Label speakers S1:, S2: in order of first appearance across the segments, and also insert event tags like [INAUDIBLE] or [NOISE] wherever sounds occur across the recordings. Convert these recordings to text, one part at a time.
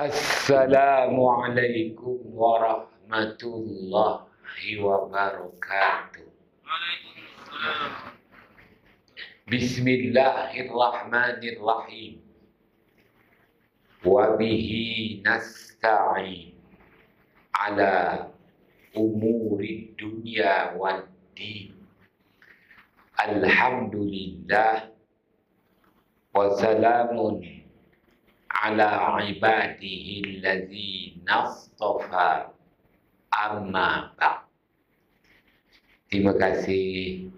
S1: السلام عليكم ورحمة الله وبركاته بسم الله الرحمن الرحيم وبه نستعين على أمور الدنيا والدين الحمد لله وسلام ala ibadihi allazi nastafa amma ba' Terima kasih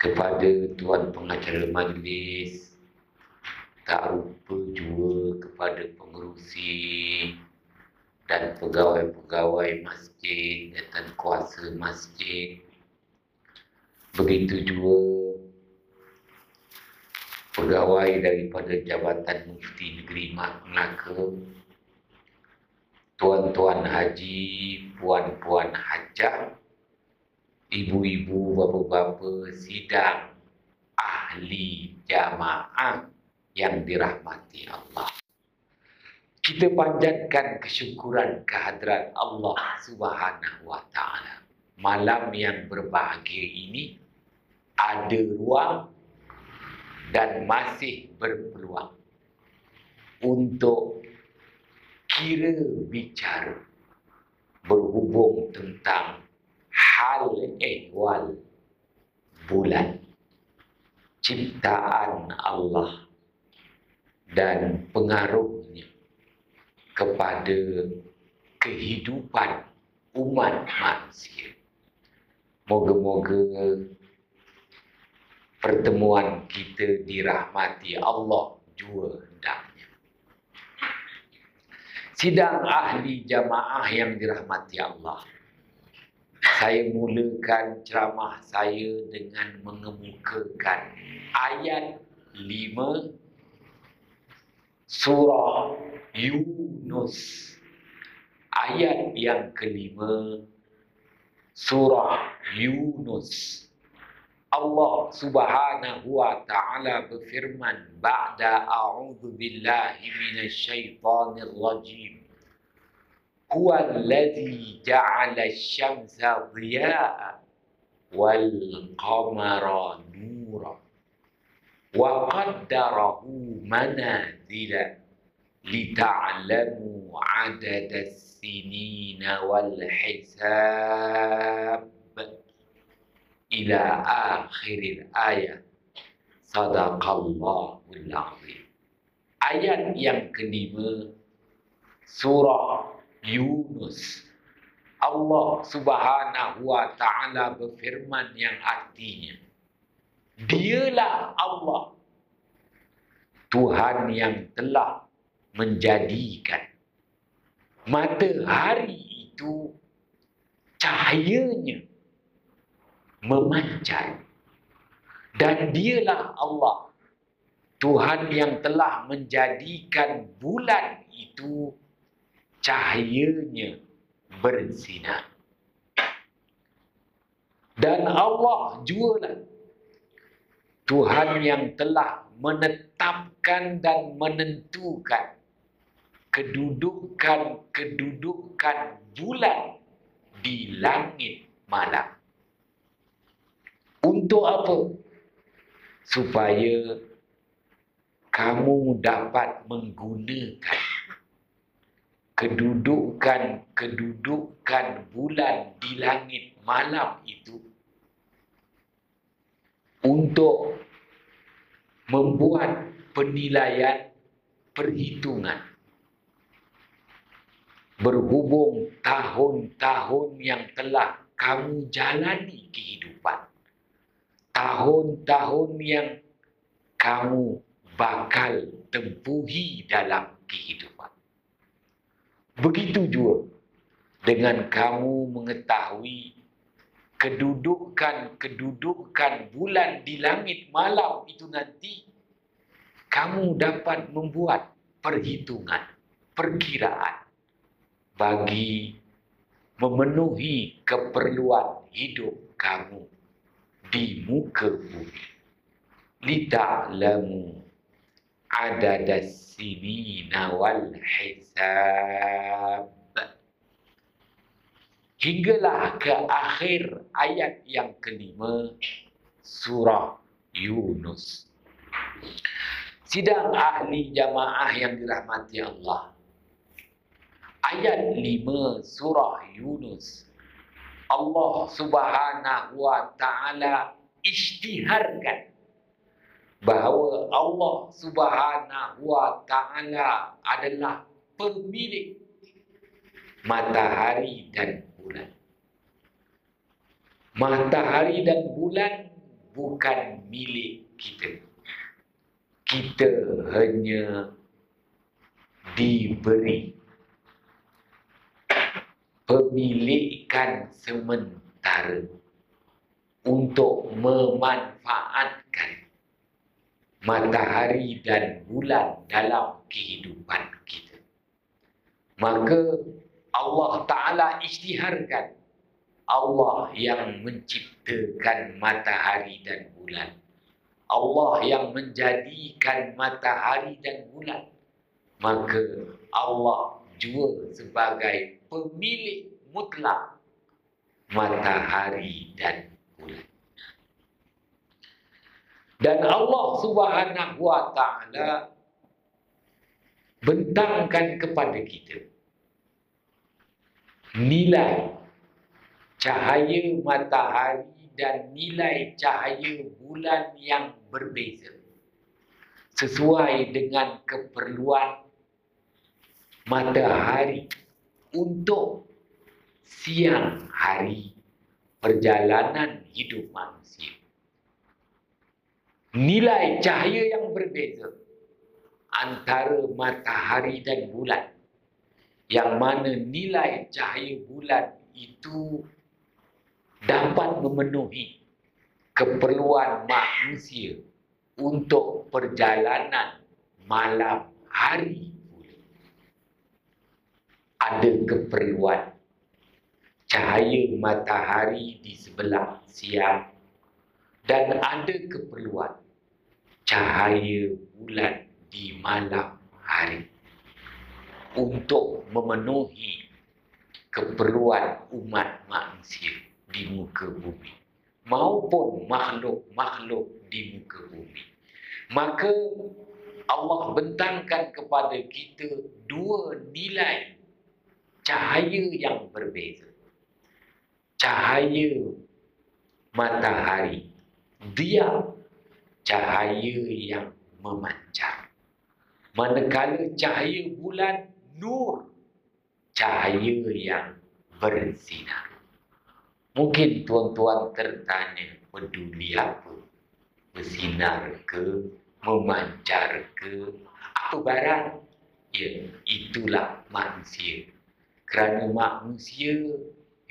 S1: kepada tuan pengacara majlis. Tak lupa juga kepada pengerusi dan pegawai-pegawai masjid dan kuasa masjid. Begitu juga pegawai daripada Jabatan Mufti Negeri Mak Melaka tuan-tuan haji, puan-puan hajah ibu-ibu, bapa-bapa sidang ahli jamaah yang dirahmati Allah. Kita panjatkan kesyukuran kehadrat Allah Subhanahu wa taala. Malam yang berbahagia ini ada ruang dan masih berpeluang untuk kira bicara berhubung tentang hal ehwal bulan ciptaan Allah dan pengaruhnya kepada kehidupan umat manusia. Moga-moga pertemuan kita dirahmati Allah jua hendaknya. Sidang ahli jamaah yang dirahmati Allah saya mulakan ceramah saya dengan mengemukakan ayat 5 surah Yunus. Ayat yang kelima surah Yunus. Allah Subhanahu wa taala berfirman ba'da a'udzu billahi minasyaitonir rajim هو الذي جعل الشمس ضياء والقمر نورا وقدره منازل لتعلموا عدد السنين والحساب إلى ila akhiril ayat. Sadaqallahul azim. Ayat yang kelima surah yunus. Allah Subhanahu wa taala berfirman yang artinya dialah Allah Tuhan yang telah menjadikan matahari itu cahayanya memancar dan dialah Allah Tuhan yang telah menjadikan bulan itu cahayanya bersinar. Dan Allah jualah Tuhan yang telah menetapkan dan menentukan kedudukan-kedudukan bulan di langit malam. Untuk apa? Supaya kamu dapat menggunakan kedudukan-kedudukan bulan di langit malam itu untuk membuat penilaian perhitungan berhubung tahun-tahun yang telah kamu jalani kehidupan tahun-tahun yang kamu bakal tempuhi dalam kehidupan. Begitu juga dengan kamu mengetahui kedudukan-kedudukan bulan di langit malam itu nanti kamu dapat membuat perhitungan, perkiraan bagi memenuhi keperluan hidup kamu di muka bumi. Lita'lamu adada sinina wal hisab. Hinggalah ke akhir ayat yang kelima surah Yunus. Sidang ahli jamaah yang dirahmati Allah. Ayat lima surah Yunus Allah subhanahu wa ta'ala isytiharkan bahawa Allah Subhanahu wa taala adalah pemilik matahari dan bulan. Matahari dan bulan bukan milik kita. Kita hanya diberi pemilikan sementara untuk memanfaatkan matahari dan bulan dalam kehidupan kita. Maka Allah Ta'ala isytiharkan Allah yang menciptakan matahari dan bulan. Allah yang menjadikan matahari dan bulan. Maka Allah juga sebagai pemilik mutlak matahari dan bulan. Dan Allah Subhanahu wa taala bentangkan kepada kita nilai cahaya matahari dan nilai cahaya bulan yang berbeza sesuai dengan keperluan matahari untuk siang hari perjalanan hidup manusia. Nilai cahaya yang berbeza antara matahari dan bulan yang mana nilai cahaya bulan itu dapat memenuhi keperluan manusia untuk perjalanan malam hari ada keperluan. Cahaya matahari di sebelah siang. Dan ada keperluan. Cahaya bulan di malam hari. Untuk memenuhi keperluan umat manusia di muka bumi. Maupun makhluk-makhluk di muka bumi. Maka Allah bentangkan kepada kita dua nilai cahaya yang berbeza cahaya matahari dia cahaya yang memancar. Manakala cahaya bulan nur cahaya yang bersinar. Mungkin tuan-tuan tertanya peduli apa? Bersinar ke? Memancar ke? Apa barang? Ya, itulah manusia. Kerana manusia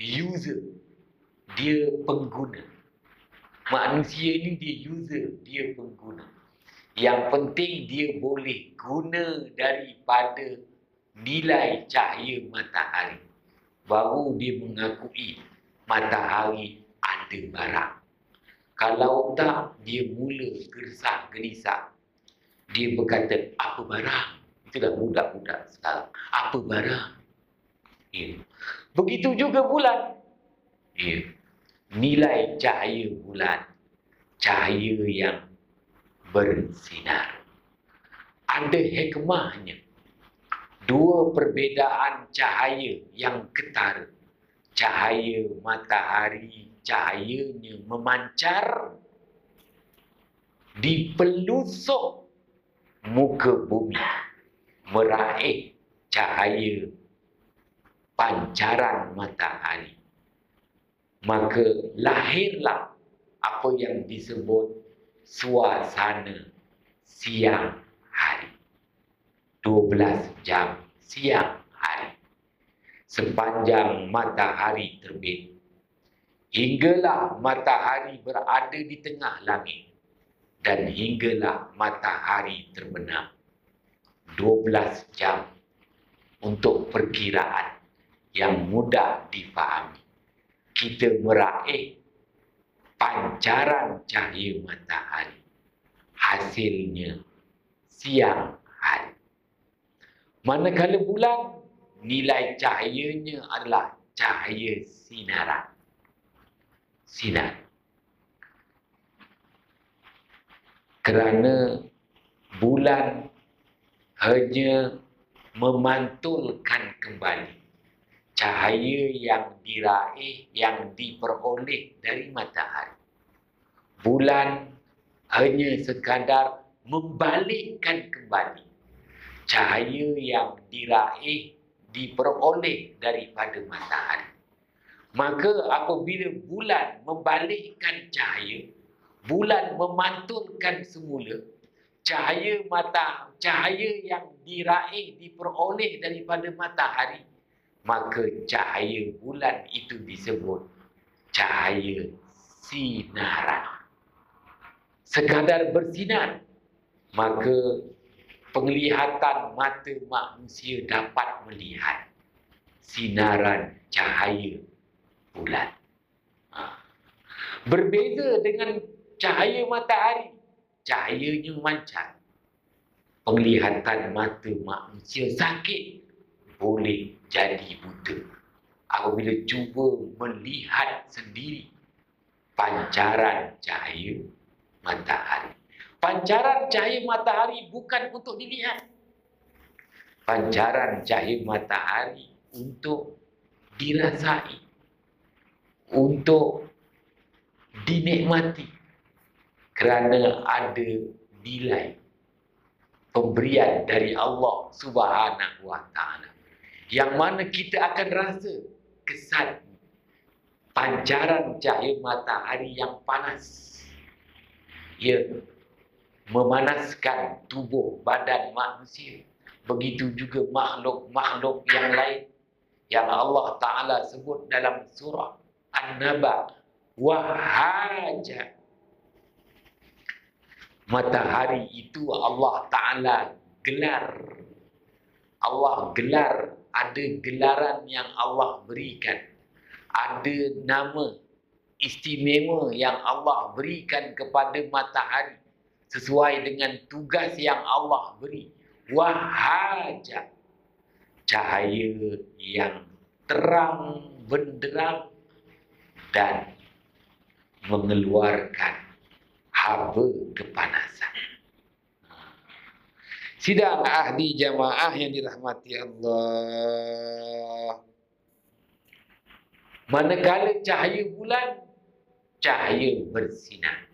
S1: user. Dia pengguna. Manusia ni dia user, dia pengguna. Yang penting dia boleh guna daripada nilai cahaya matahari. Baru dia mengakui matahari ada barang. Kalau tak, dia mula gersah gelisah. Dia berkata, apa barang? Itu dah budak-budak sekarang. Apa barang? Ya. Begitu juga bulan. Ya nilai cahaya bulan, cahaya yang bersinar. Ada hikmahnya. Dua perbezaan cahaya yang ketara. Cahaya matahari, cahayanya memancar di pelusuk muka bumi. Meraih cahaya pancaran matahari. Maka lahirlah apa yang disebut suasana siang hari. 12 jam siang hari. Sepanjang matahari terbit hinggalah matahari berada di tengah langit dan hinggalah matahari terbenam. 12 jam untuk perkiraan yang mudah difahami kita meraih pancaran cahaya matahari hasilnya siang hari. Manakala bulan, nilai cahayanya adalah cahaya sinaran. Sinar. Kerana bulan hanya memantulkan kembali cahaya yang diraih, yang diperoleh dari matahari. Bulan hanya sekadar membalikkan kembali cahaya yang diraih, diperoleh daripada matahari. Maka apabila bulan membalikkan cahaya, bulan memantulkan semula cahaya mata, cahaya yang diraih, diperoleh daripada matahari, maka cahaya bulan itu disebut cahaya sinaran. Sekadar bersinar, maka penglihatan mata manusia dapat melihat sinaran cahaya bulan. Ha. Berbeza dengan cahaya matahari, cahayanya mancar. Penglihatan mata manusia sakit boleh jadi buta. Apabila cuba melihat sendiri pancaran cahaya matahari. Pancaran cahaya matahari bukan untuk dilihat. Pancaran cahaya matahari untuk dirasai. Untuk dinikmati. Kerana ada nilai pemberian dari Allah Subhanahu wa taala. Yang mana kita akan rasa kesan pancaran cahaya matahari yang panas. Ya, memanaskan tubuh badan manusia. Begitu juga makhluk-makhluk yang lain yang Allah Ta'ala sebut dalam surah An-Naba. Wahaja. Matahari itu Allah Ta'ala gelar. Allah gelar. Ada gelaran yang Allah berikan. Ada nama istimewa yang Allah berikan kepada matahari sesuai dengan tugas yang Allah beri. Wahaja cahaya yang terang benderang dan mengeluarkan haba kepanasan. Sidang ahli jamaah yang dirahmati Allah. Manakala cahaya bulan, cahaya bersinar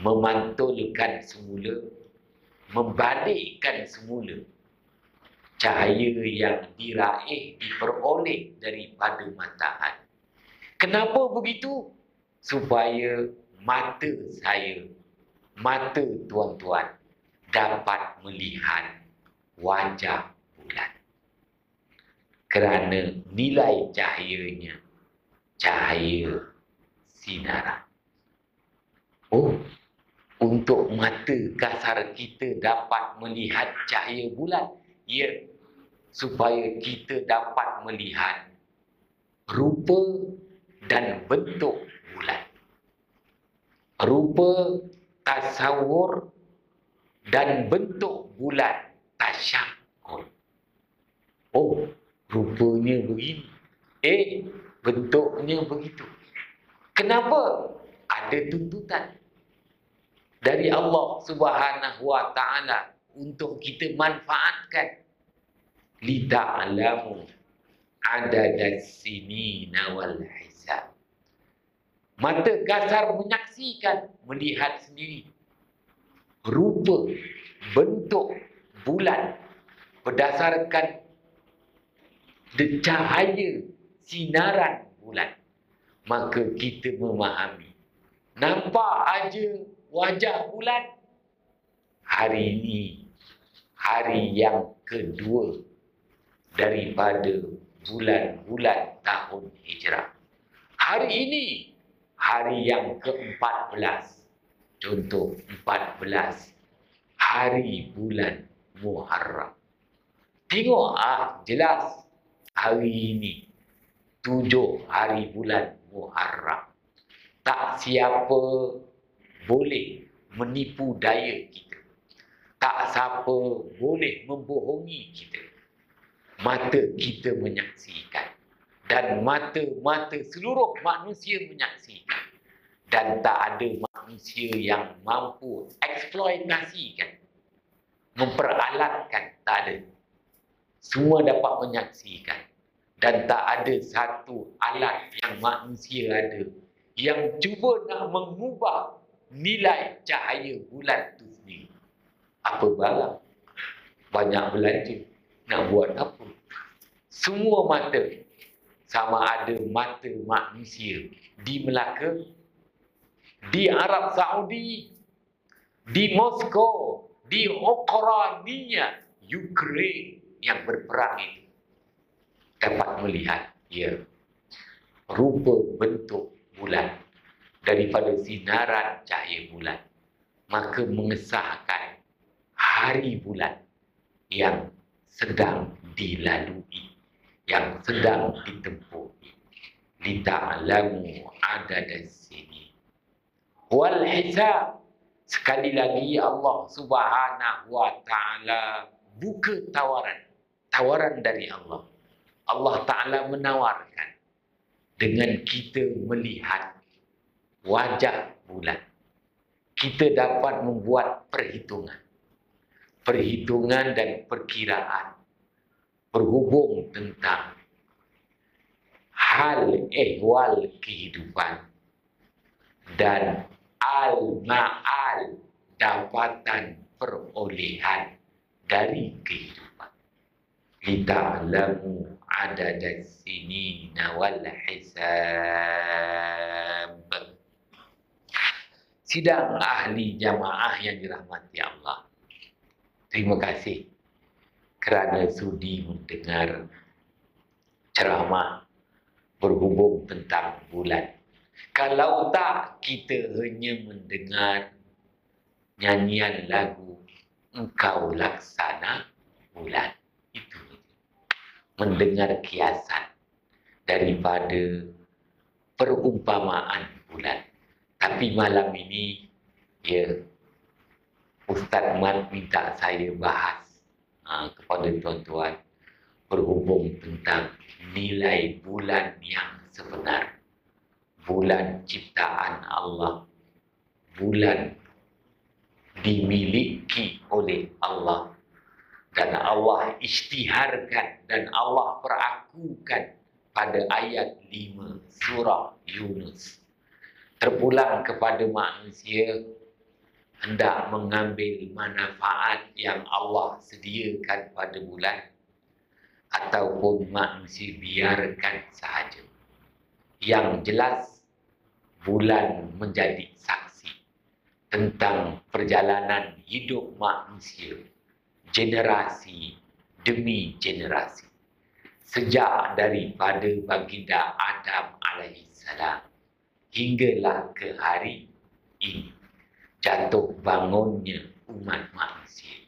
S1: memantulkan semula, membalikkan semula cahaya yang diraih, diperoleh daripada matahari. Kenapa begitu? Supaya mata saya, mata tuan-tuan dapat melihat wajah bulan. Kerana nilai cahayanya, cahaya sinaran. Oh, untuk mata kasar kita dapat melihat cahaya bulan. Ya, supaya kita dapat melihat rupa dan bentuk bulan. Rupa tasawur dan bentuk bulan tasyakul. Oh, rupanya begini. Eh, bentuknya begitu. Kenapa? Ada tuntutan dari Allah Subhanahu wa taala untuk kita manfaatkan lita'lamu adadas sinina wal hisab mata kasar menyaksikan melihat sendiri rupa bentuk bulan berdasarkan cahaya sinaran bulan maka kita memahami nampak aja wajah bulan hari ini hari yang kedua daripada bulan-bulan tahun hijrah. Hari ini hari yang ke-14. Contoh 14 hari bulan Muharram. Tengok ah jelas hari ini tujuh hari bulan Muharram. Tak siapa boleh menipu daya kita. Tak siapa boleh membohongi kita. Mata kita menyaksikan. Dan mata-mata seluruh manusia menyaksikan. Dan tak ada manusia yang mampu eksploitasikan. Memperalatkan. Tak ada. Semua dapat menyaksikan. Dan tak ada satu alat yang manusia ada yang cuba nak mengubah nilai cahaya bulan tu sendiri. Apa barang? Banyak belanja. Nak buat apa? Semua mata sama ada mata manusia di Melaka, di Arab Saudi, di Moskow, di Ukraina, Ukraine yang berperang itu dapat melihat ya rupa bentuk bulan daripada sinaran cahaya bulan. Maka mengesahkan hari bulan yang sedang dilalui yang sedang ditempuh lita'lamu adada sini wal hisab. Sekali lagi Allah Subhanahu wa taala buka tawaran. Tawaran dari Allah. Allah taala menawarkan dengan kita melihat wajah bulan. Kita dapat membuat perhitungan. Perhitungan dan perkiraan berhubung tentang hal ehwal kehidupan dan al-ma'al dapatan perolehan dari kehidupan. Kita alamu ada dan sini nawal hisab. Sidang ahli jamaah yang dirahmati Allah. Terima kasih kerana sudi mendengar ceramah berhubung tentang bulan kalau tak, kita hanya mendengar nyanyian lagu Engkau Laksana Bulan mendengar kiasan daripada perumpamaan bulan. Tapi malam ini, ya, Ustaz Mat minta saya bahas ha, kepada tuan-tuan berhubung tentang nilai bulan yang sebenar. Bulan ciptaan Allah. Bulan dimiliki oleh Allah. Dan Allah isytiharkan dan Allah perakukan pada ayat 5 surah Yunus. Terpulang kepada manusia hendak mengambil manfaat yang Allah sediakan pada bulan ataupun manusia biarkan sahaja. Yang jelas bulan menjadi saksi tentang perjalanan hidup manusia generasi demi generasi. Sejak daripada baginda Adam alaihissalam hinggalah ke hari ini jatuh bangunnya umat manusia.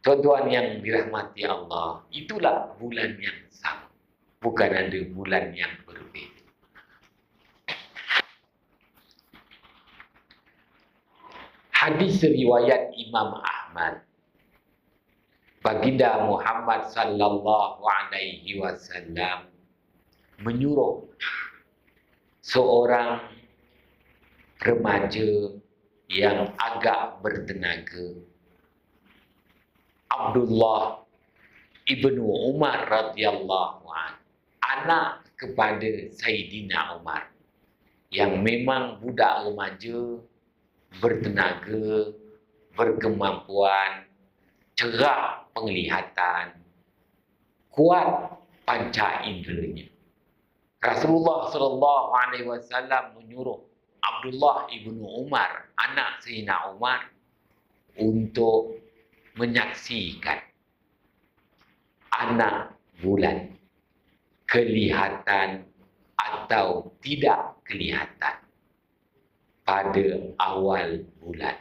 S1: Tuan-tuan yang dirahmati Allah, itulah bulan yang sama. Bukan ada bulan yang berbeza. Hadis riwayat Imam Ahmad. Baginda Muhammad sallallahu alaihi wasallam menyuruh seorang remaja yang agak bertenaga Abdullah ibnu Umar radhiyallahu an anak kepada Sayyidina Umar yang memang budak remaja bertenaga berkemampuan cerah penglihatan, kuat panca inderanya. Rasulullah sallallahu alaihi wasallam menyuruh Abdullah ibnu Umar, anak Sayyidina Umar untuk menyaksikan anak bulan kelihatan atau tidak kelihatan pada awal bulan.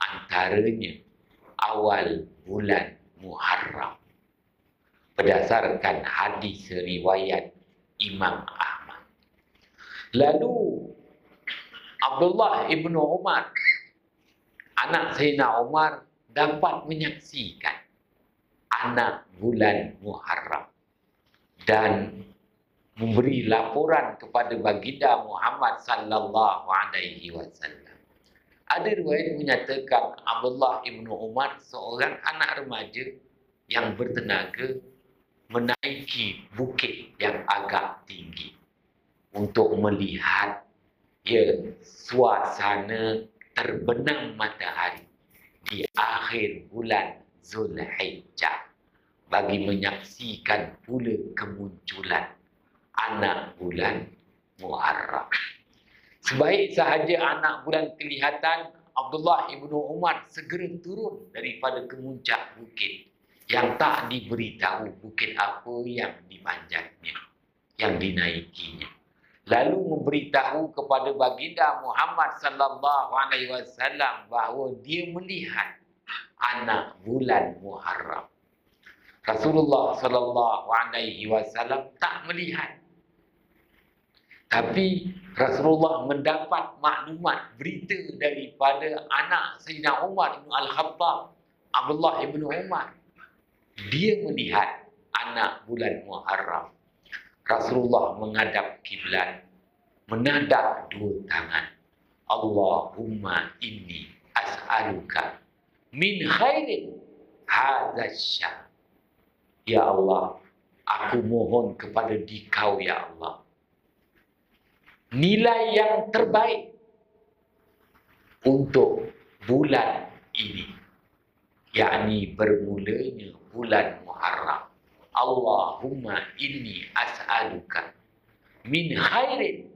S1: Antaranya awal bulan Muharram. Berdasarkan hadis riwayat Imam Ahmad. Lalu Abdullah ibnu Umar anak Sayyidina Umar dapat menyaksikan anak bulan Muharram. Dan memberi laporan kepada baginda Muhammad sallallahu alaihi wasallam. Ada riwayat menyatakan Abdullah ibnu Umar seorang anak remaja yang bertenaga menaiki bukit yang agak tinggi untuk melihat ya suasana terbenam matahari di akhir bulan Zulhijjah bagi menyaksikan pula kemunculan anak bulan Muharram. Sebaik sahaja anak bulan kelihatan, Abdullah ibnu Umar segera turun daripada kemuncak bukit yang tak diberitahu bukit apa yang dipanjatnya, yang dinaikinya. Lalu memberitahu kepada baginda Muhammad sallallahu alaihi wasallam bahawa dia melihat anak bulan Muharram. Rasulullah sallallahu alaihi wasallam tak melihat tapi Rasulullah mendapat maklumat berita daripada anak Sayyidina Umar Ibn Al-Khattab Abdullah Ibn Umar. Dia melihat anak bulan Muharram. Rasulullah menghadap kiblat, menadak dua tangan. Allahumma inni as'aluka min khairin syar. Ya Allah, aku mohon kepada dikau ya Allah nilai yang terbaik untuk bulan ini yakni bermulanya bulan Muharram. Allahumma inni as'aluka min khairin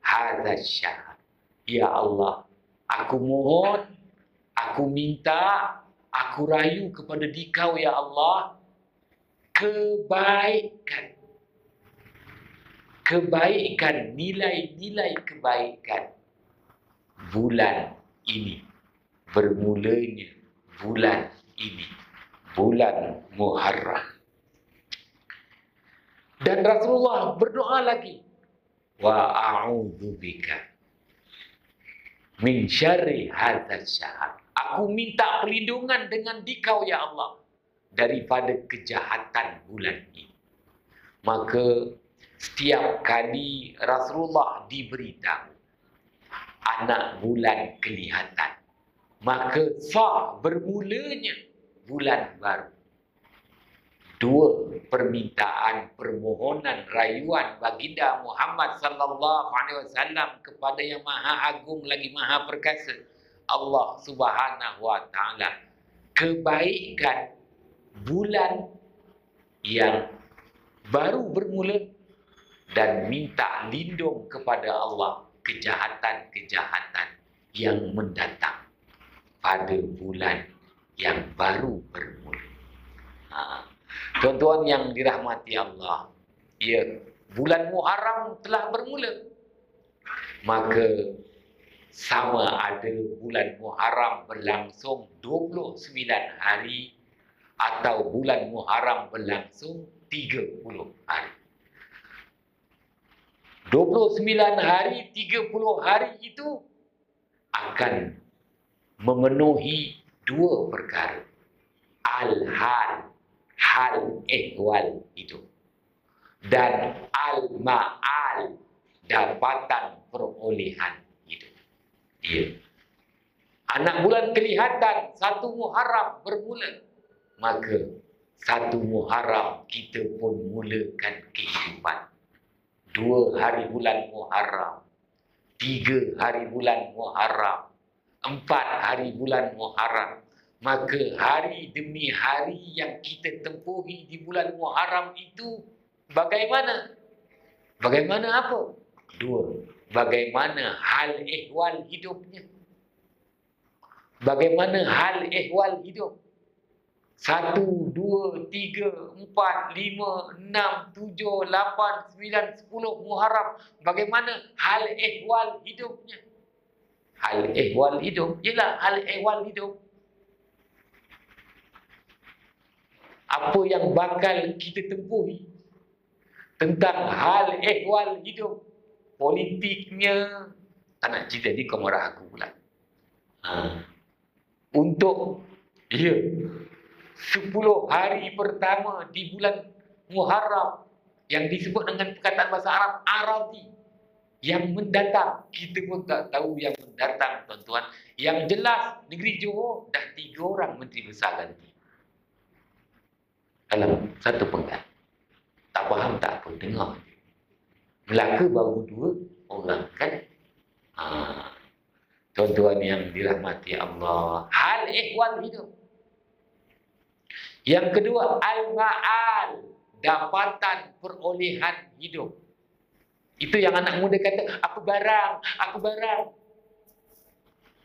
S1: hadha syahr. Ya Allah aku mohon aku minta aku rayu kepada dikau ya Allah kebaikan kebaikan, nilai-nilai kebaikan bulan ini. Bermulanya bulan ini. Bulan Muharram. Dan Rasulullah berdoa lagi. Wa a'udhu bika min syari hadha syahat. Aku minta perlindungan dengan dikau ya Allah daripada kejahatan bulan ini. Maka setiap kali Rasulullah diberitahu anak bulan kelihatan maka sah bermulanya bulan baru. Dua permintaan permohonan rayuan baginda Muhammad sallallahu alaihi wasallam kepada yang maha agung lagi maha perkasa Allah Subhanahu wa taala. Kebaikan bulan yang baru bermula dan minta lindung kepada Allah kejahatan-kejahatan yang mendatang pada bulan yang baru bermula. Ha. Tuan-tuan yang dirahmati Allah, ya, bulan Muharram telah bermula. Maka sama ada bulan Muharram berlangsung 29 hari atau bulan Muharram berlangsung 30 hari. 29 hari, 30 hari itu akan memenuhi dua perkara. Al-hal, hal ehwal itu. Dan al-ma'al, dapatan perolehan itu. Dia. Anak bulan kelihatan, satu Muharram bermula. Maka satu Muharram kita pun mulakan kehidupan dua hari bulan Muharram, tiga hari bulan Muharram, empat hari bulan Muharram, maka hari demi hari yang kita tempuhi di bulan Muharram itu bagaimana? Bagaimana apa? Dua. Bagaimana hal ehwal hidupnya? Bagaimana hal ehwal hidup? Satu, dua, tiga, empat, lima, enam, tujuh, lapan, sembilan, sepuluh Muharram. Bagaimana hal ehwal hidupnya? Hal ehwal hidup. Ialah hal ehwal hidup. Apa yang bakal kita tempuhi tentang hal ehwal hidup. Politiknya. Tak nak cerita ni kau marah aku pula. Ha. Untuk Ya. Sepuluh hari pertama di bulan Muharram yang disebut dengan perkataan bahasa Arab Arabi yang mendatang. Kita pun tak tahu yang mendatang tuan-tuan. Yang jelas negeri Johor dah tiga orang menteri besar ganti. Dalam satu penggal tak faham tak apa dengar. Melaka baru dua orang kan? Ha. tuan-tuan yang dirahmati Allah. Hal ihwal hidup yang kedua al-ma'al dapatan perolehan hidup itu yang anak muda kata, aku barang, aku barang.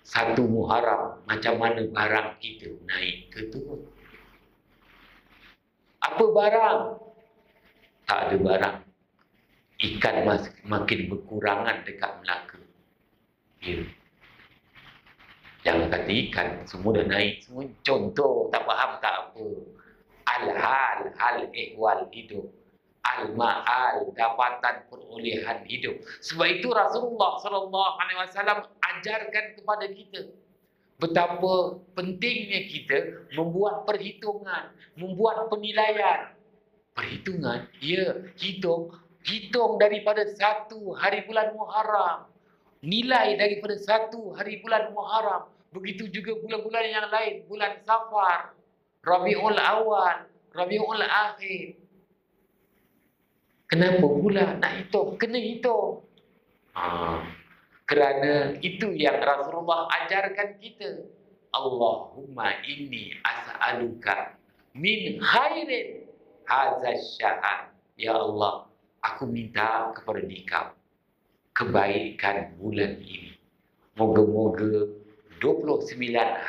S1: Satu muharam, macam mana barang kita naik ke turun. Apa barang? Tak ada barang. Ikan makin berkurangan dekat Melaka. Ya. Jangan kata ikan, semua dah naik. Semua contoh, tak faham tak apa. Al-hal, hal ehwal hidup al-ma'al dapatan perolehan hidup. Sebab itu Rasulullah wasallam ajarkan kepada kita betapa pentingnya kita membuat perhitungan, membuat penilaian. Perhitungan, ya, hitung, hitung daripada satu hari bulan Muharram. Nilai daripada satu hari bulan Muharram. Begitu juga bulan-bulan yang lain, bulan Safar, Rabiul Awal, Rabiul Akhir, Kenapa pula nak hitung? Kena hitung. Ha. Kerana itu yang Rasulullah ajarkan kita. Allahumma inni as'aluka min khairin hadha syahr. Ya Allah, aku minta kepada dikau kebaikan bulan ini. Moga-moga 29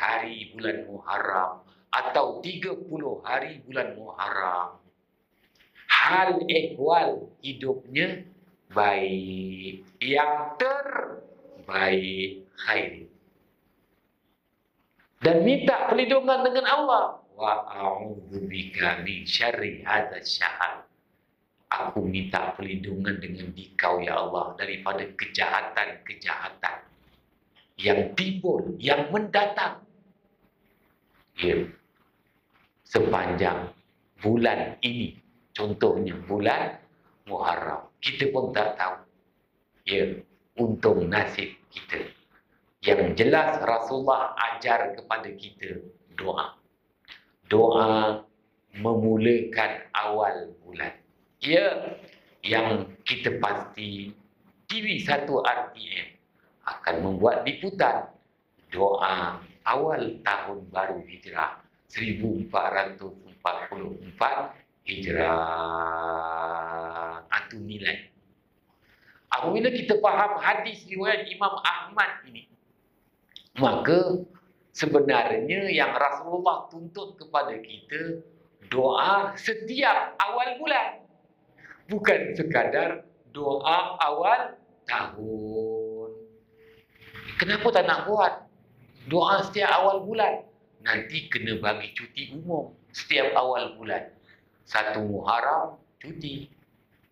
S1: hari bulan Muharram atau 30 hari bulan Muharram hal ehwal hidupnya baik. Yang terbaik khair. Dan minta perlindungan dengan Allah. Wa a'udzubika min syarri hadzal syahr aku minta perlindungan dengan dikau ya Allah daripada kejahatan-kejahatan yang timbul yang mendatang ya sepanjang bulan ini Contohnya bulan Muharram. Kita pun tak tahu. Ya, untung nasib kita. Yang jelas Rasulullah ajar kepada kita doa. Doa memulakan awal bulan. Ya, yang kita pasti TV 1 RTM akan membuat liputan doa awal tahun baru hijrah 1444 hijrah atau nilai. Apabila kita faham hadis riwayat Imam Ahmad ini, maka sebenarnya yang Rasulullah tuntut kepada kita doa setiap awal bulan. Bukan sekadar doa awal tahun. Kenapa tak nak buat? Doa setiap awal bulan. Nanti kena bagi cuti umum setiap awal bulan. Satu Muharram cuti.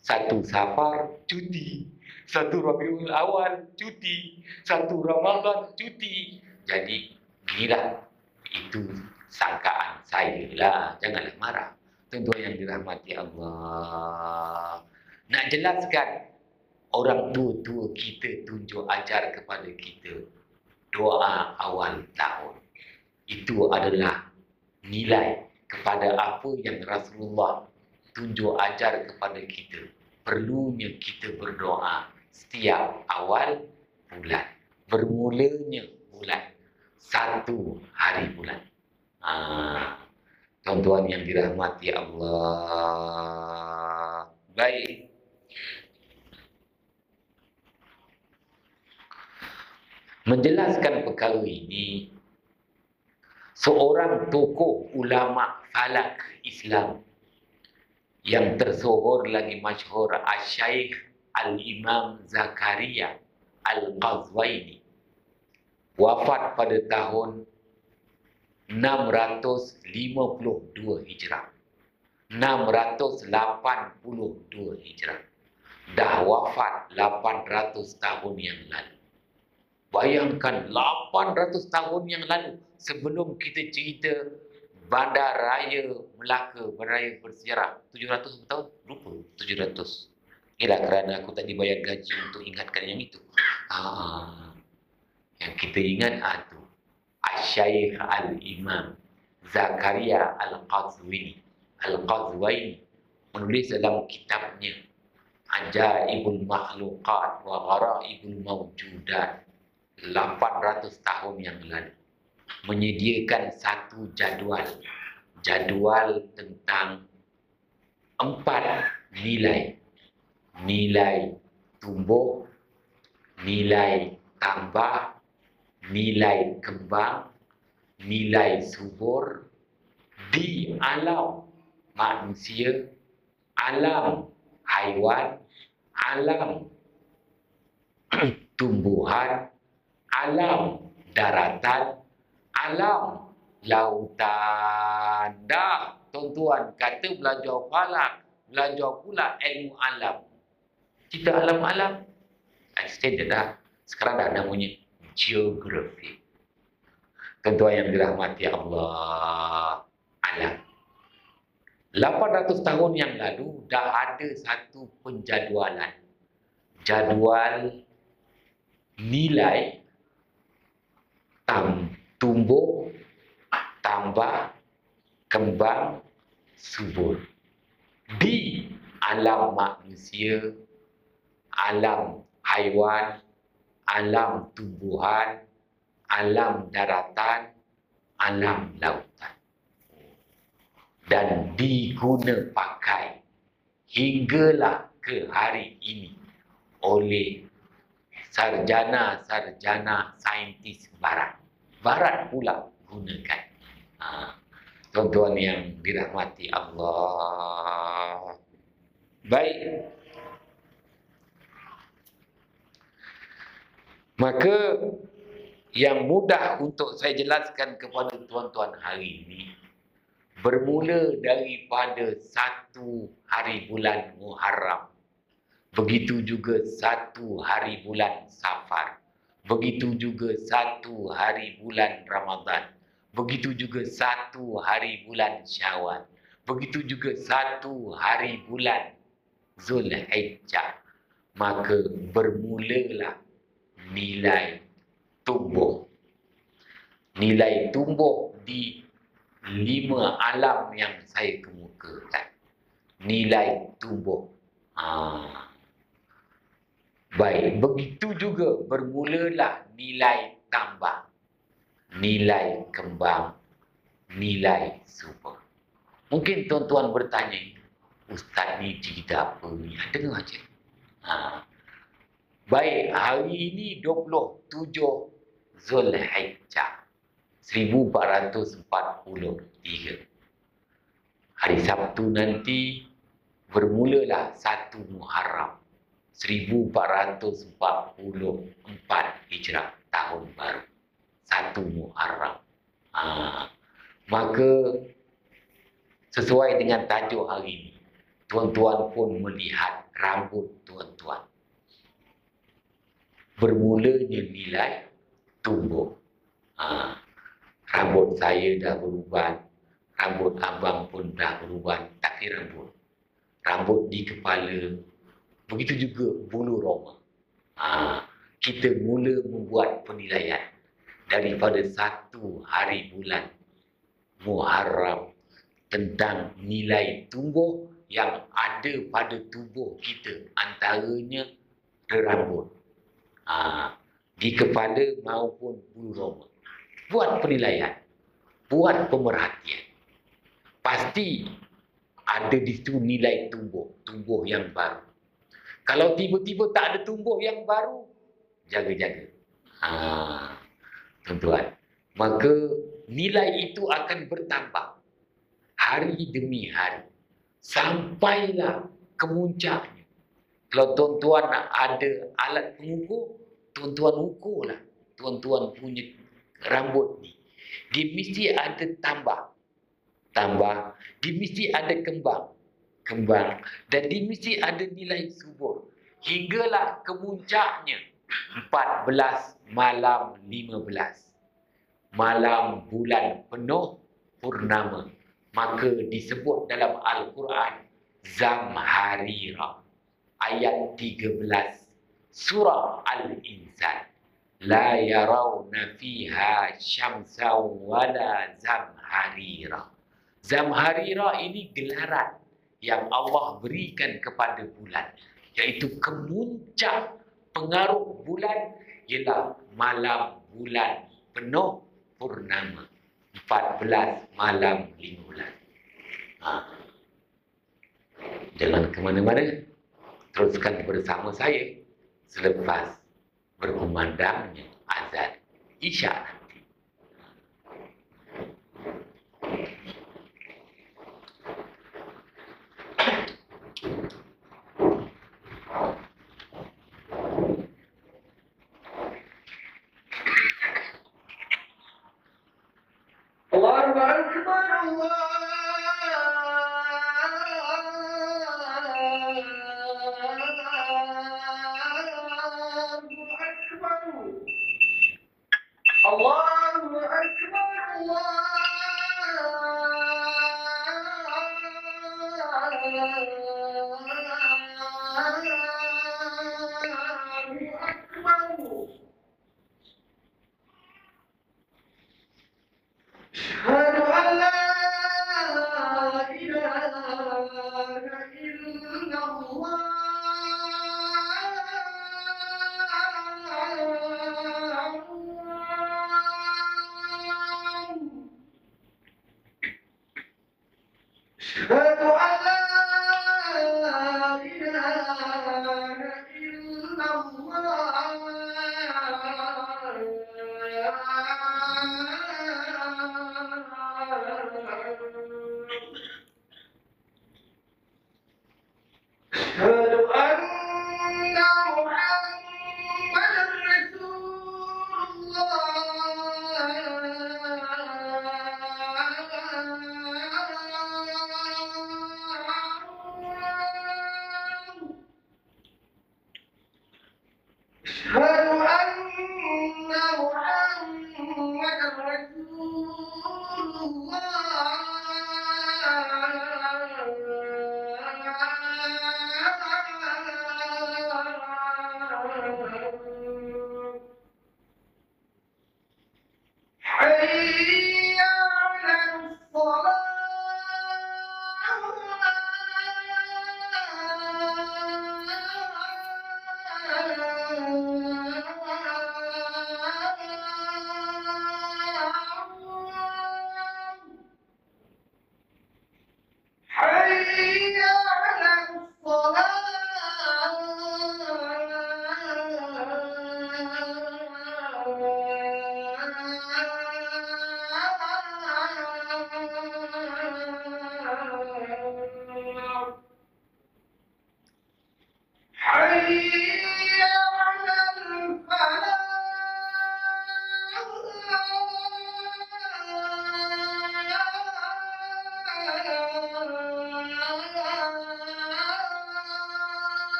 S1: Satu Safar cuti. Satu Rabiul Awal cuti. Satu Ramadan cuti. Jadi gila itu sangkaan saya lah. Janganlah marah. Tentu yang dirahmati Allah. Nak jelaskan orang tua-tua kita tunjuk ajar kepada kita doa awal tahun. Itu adalah nilai kepada apa yang Rasulullah tunjuk ajar kepada kita. Perlunya kita berdoa setiap awal bulan. Bermulanya bulan. Satu hari bulan. Ha. Tuan-tuan yang dirahmati Allah. Baik. Menjelaskan perkara ini, seorang tokoh ulama falak Islam yang tersohor lagi masyhur Asy-Syaikh Al-Imam Zakaria Al-Qazwaini wafat pada tahun 652 Hijrah 682 Hijrah dah wafat 800 tahun yang lalu bayangkan 800 tahun yang lalu sebelum kita cerita Bandar Raya Melaka, Bandar Raya bersejarah 700 tahun? Lupa 700. Ialah kerana aku tak dibayar gaji untuk ingatkan yang itu. Ah, yang kita ingat ah, tu. Asyaikh Al-Imam Zakaria Al-Qazwini. Al-Qazwaini menulis dalam kitabnya Ajaibul Makhluqat wa Gharaibul Mawjudat 800 tahun yang lalu. Menyediakan satu jadual. Jadual tentang empat nilai. Nilai tumbuh nilai tambah nilai kembang nilai subur di alam manusia alam haiwan alam [CLEARS THROAT] tumbuhan alam daratan alam lautan. Dah tuan-tuan kata belajar falak belajar pula ilmu alam. Kita alam-alam extended dah. Sekarang dah namanya geografi. Tuan-tuan yang dirahmati Allah. Alam. 800 tahun yang lalu dah ada satu penjadualan. Jadual nilai tam, tumbuh tambah kembang subur. Di alam manusia alam haiwan alam tumbuhan alam daratan alam lautan dan diguna pakai hinggalah ke hari ini oleh sarjana-sarjana saintis barat. Barat pula gunakan. Ha. Tuan-tuan yang dirahmati Allah. Baik. Maka yang mudah untuk saya jelaskan kepada tuan-tuan hari ini bermula daripada satu hari bulan Muharram. Begitu juga satu hari bulan Safar. Begitu juga satu hari bulan Ramadan. Begitu juga satu hari bulan Syawal. Begitu juga satu hari bulan Zulhijjah. Maka bermulalah nilai tumbuh. Nilai tumbuh di lima alam yang saya kemukakan. Nilai tubuh. Ha. Baik, begitu juga bermulalah nilai tambah. Nilai kembang. Nilai super. Mungkin tuan-tuan bertanya, Ustaz ni cerita apa ni? Dengar je. Ha. Baik, hari ini 27 Zulhijjah. 1443. Hari Sabtu nanti bermulalah satu Muharram 1444 Hijrah tahun baru. Satu Muharram. Ha. Maka sesuai dengan tajuk hari ini, tuan-tuan pun melihat rambut tuan-tuan. Bermulanya nilai tumbuh. Ha rambut saya dah berubah, rambut abang pun dah berubah, tapi rambut. Rambut di kepala, begitu juga bulu roma. Ha, kita mula membuat penilaian daripada satu hari bulan Muharram tentang nilai tumbuh yang ada pada tubuh kita antaranya rambut ha, di kepala maupun bulu roma buat penilaian, buat pemerhatian. Pasti ada di situ nilai tumbuh, tumbuh yang baru. Kalau tiba-tiba tak ada tumbuh yang baru, jaga-jaga. Ha, tuan-tuan. Maka nilai itu akan bertambah hari demi hari. Sampailah ke muncaknya. Kalau tuan-tuan ada alat pengukur, tuan-tuan ukurlah. Tuan-tuan punya rambut ni. Dia mesti ada tambah. Tambah. Dia mesti ada kembang. Kembang. Dan dia mesti ada nilai subur. Hinggalah kemuncaknya. 14 malam 15.
S2: malam bulan penuh purnama. Maka disebut dalam Al-Quran Zamharira. Ayat 13 surah Al-Insan. La yarawna fiha syamsa wala zamharira. Zamharira ini gelaran yang Allah berikan kepada bulan. Iaitu kemuncak pengaruh bulan ialah malam bulan penuh purnama. 14 malam 5 bulan. Ha. Jangan ke mana-mana teruskan bersama saya selepas berkumandangnya azan isya nanti.
S3: Allahu Akbar
S2: Allah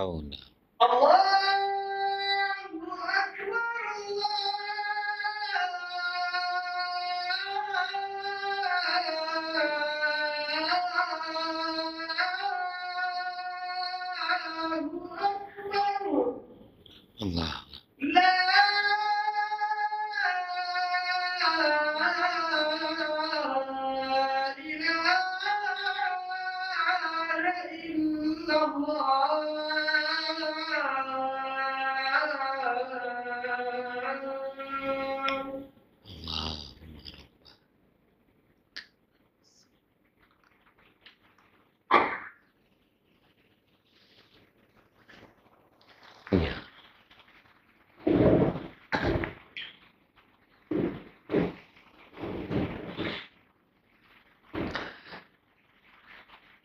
S2: La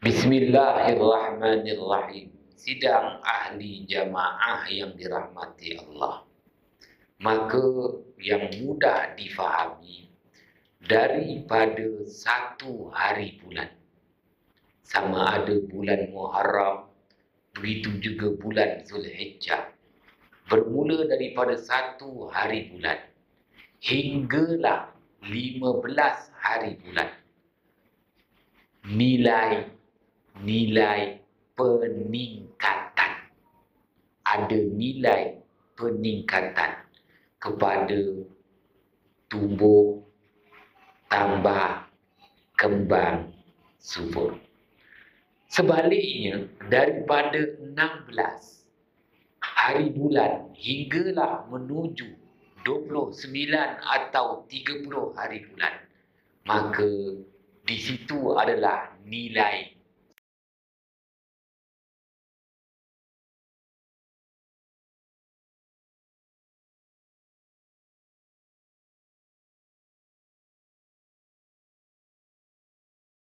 S2: Bismillahirrahmanirrahim.
S1: sidang ahli jamaah yang dirahmati Allah. Maka yang mudah difahami daripada satu hari bulan. Sama ada bulan Muharram, begitu juga bulan Zulhijjah. Bermula daripada satu hari bulan hinggalah 15 hari bulan. Nilai nilai peningkatan. Ada nilai peningkatan kepada tubuh tambah kembang subur. Sebaliknya, daripada 16 hari bulan hinggalah menuju 29 atau 30 hari bulan, maka di situ adalah nilai